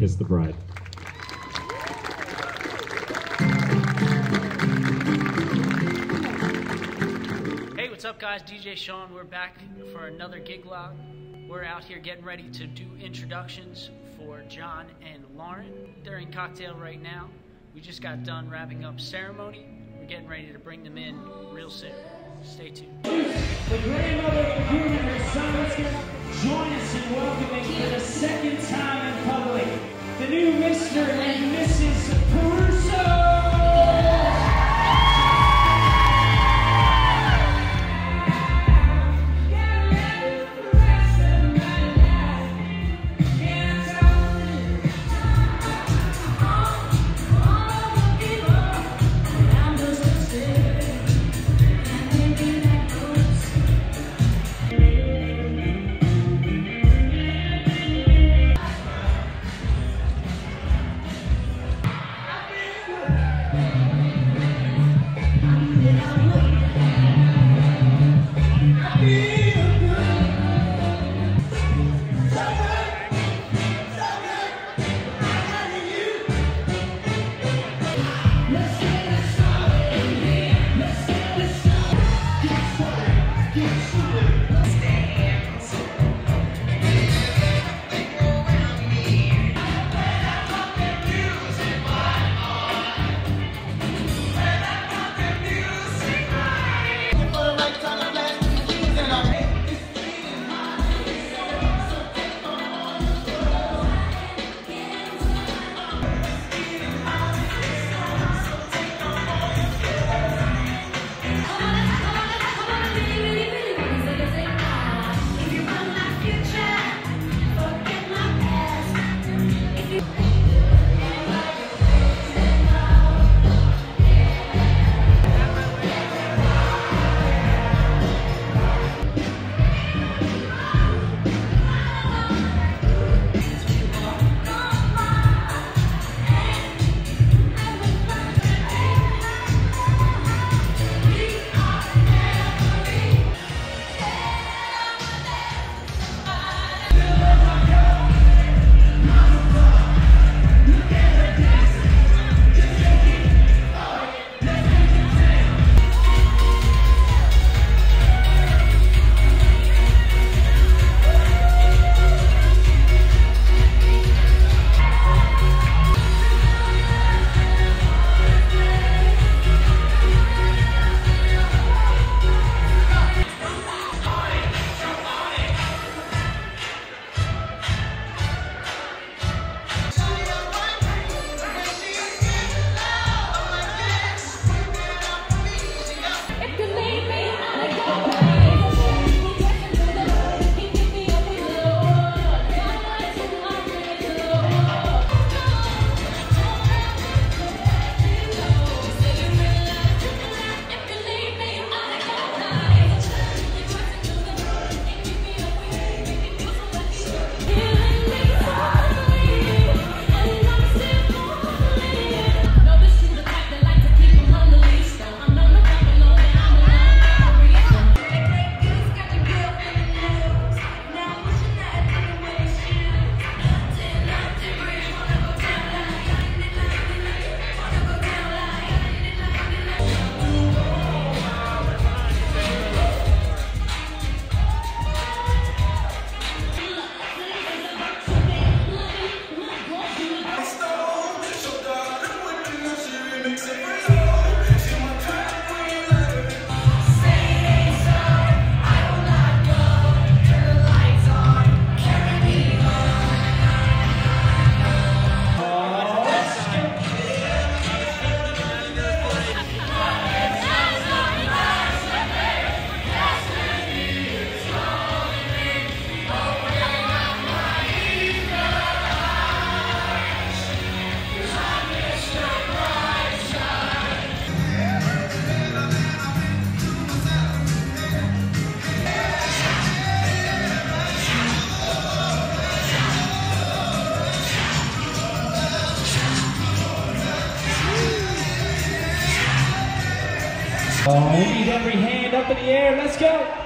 Kiss the Bride. Hey, what's up, guys? DJ Shaughn. We're back for another gig log. We're out here getting ready to do introductions for John and Lauren. They're in cocktail right now. We just got done wrapping up ceremony. We're getting ready to bring them in real soon. Stay tuned. Join us in welcoming for the second time in public the new Mr. and Mrs. Peruso. Need every hand up in the air. Let's go.